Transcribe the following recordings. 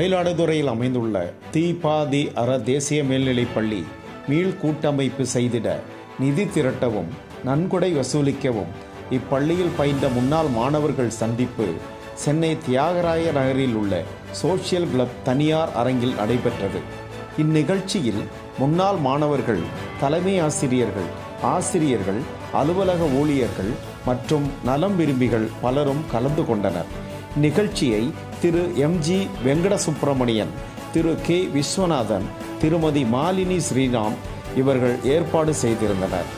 மயிலாடுதுறையில் அமைந்துள்ள தீபாதி அற தேசிய மேல்நிலைப்பள்ளி மீள் கூட்டமைப்பு செய்திட நிதி திரட்டவும் நன்கொடை வசூலிக்கவும் இப்பள்ளியில் பயின்ற முன்னாள் மாணவர்கள் சந்திப்பு சென்னை தியாகராய நகரில் உள்ள சோஷியல் கிளப் தனியார் அரங்கில் நடைபெற்றது. இந்நிகழ்ச்சியில் முன்னாள் மாணவர்கள் தலைமை ஆசிரியர்கள் ஆசிரியர்கள் அலுவலக ஊழியர்கள் மற்றும் நலம் விரும்பிகள் பலரும் கலந்து கொண்டனர். நிகழ்ச்சியை திரு எம்ஜி வெங்கட சுப்பிரமணியன் திரு கே விஸ்வநாதன் திருமதி மாலினி ஸ்ரீராம் இவர்கள் ஏற்பாடு செய்திருந்தனர்.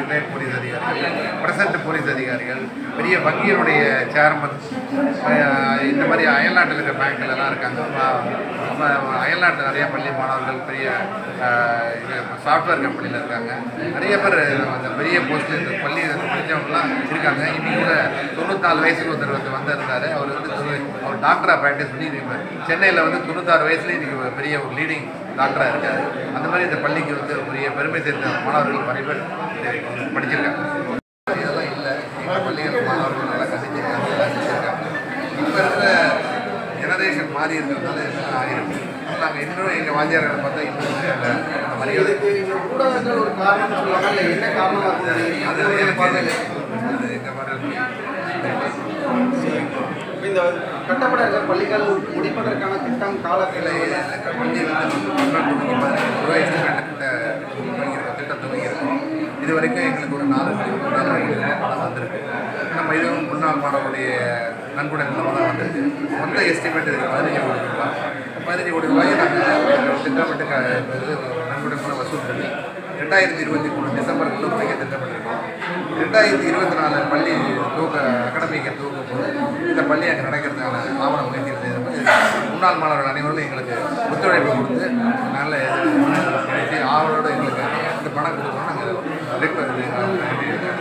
ரிட்டையர்ட் போலீஸ் அதிகாரிகள் பிரசன்ட் போலீஸ் அதிகாரிகள் பெரிய வங்கியினுடைய சேர்மன் இந்த மாதிரி அயல்நாட்டில் இருக்கிற பேங்க்லலாம் இருக்காங்க. நம்ம ம- அயல்நாட்டில் நிறைய பள்ளி மாணவர்கள் பெரிய சாஃப்ட்வேர் கம்பெனியில் இருக்காங்க. நிறைய பேர் அந்த பெரிய போஸ்டில் பள்ளி படித்தவங்கலாம் இருக்காங்க. இன்னைக்கு கூட தொண்ணூத்தாலு வயசுக்கு ஒருத்தர் வந்து வந்திருந்தார். அவர் வந்து அவர் டாக்டராக ப்ராக்டிஸ் பண்ணி சென்னையில் வந்து தொண்ணூத்தாறு வயசுலேயே இன்றைக்கி பெரிய ஒரு லீடிங் டாக்டராக இருக்காரு. அந்த மாதிரி இந்த பள்ளிக்கு வந்து பெரிய பெருமை சேர்ந்த மாணவர்கள் நிறைய பேர் படிச்சிருக்காங்க. இதெல்லாம் இல்லை. எங்கள் பள்ளிகள் மாணவர்கள் நல்லா கண்டிச்சிருக்காங்க நல்லா செஞ்சிருக்காங்க இப்போ இருக்கிற ஜெனரேஷன் மாறி இருக்கிறதுனால ஆகிருக்கு நாங்கள் இன்னும் எங்கள் வாத்தியார்களை பார்த்தா இன்னும் மரியாதை ஒரு காரணம் சொல்லுவாங்க இல்லை என்ன காரணமாக இருக்குது அது அது எங்கள் மாதிரி இந்த கட்டப்பட பள்ளிகள் முடிப்பதற்கான திட்டம் காலத்தில் பள்ளி ரூபாய் எஸ்டிமேட் திட்டம் துவங்கியிருக்கோம் இது வரைக்கும் எங்களுக்கு ஒரு நாலு கோடி நாலு வந்திருக்கு. நம்ம இதுவும் முன்னாள் மாணவருடைய நன்கொடை மூலமாக தான் வந்திருக்கு மொத்த எஸ்டிமேட் இருக்குது பதினஞ்சு கோடி ரூபாய் பதினஞ்சு கோடி ரூபாயை நாங்கள் திட்டமிட்டு இது நன்கொடை மூலம் வசூல் பண்ணி ரெண்டாயிரத்தி இருபத்தி மூணு டிசம்பருக்குள்ள முடிக்க திட்டமிட்டிருக்கோம். ரெண்டாயிரத்தி இருபத்தி நாலு பள்ளி தூக்க அகாடமிக்கு தூக்கும் போது இந்த பள்ளி அங்கே நடக்கிறதுக்கான ஆவண முயற்சி முன்னாள் மாணவர்கள் அனைவரும் எங்களுக்கு ஒத்துழைப்பு கொடுத்து நல்ல ஆவலோடு எங்களுக்கு இந்த பணம் கொடுக்கணும் நாங்கள் உங்களுடைய முன்னாள்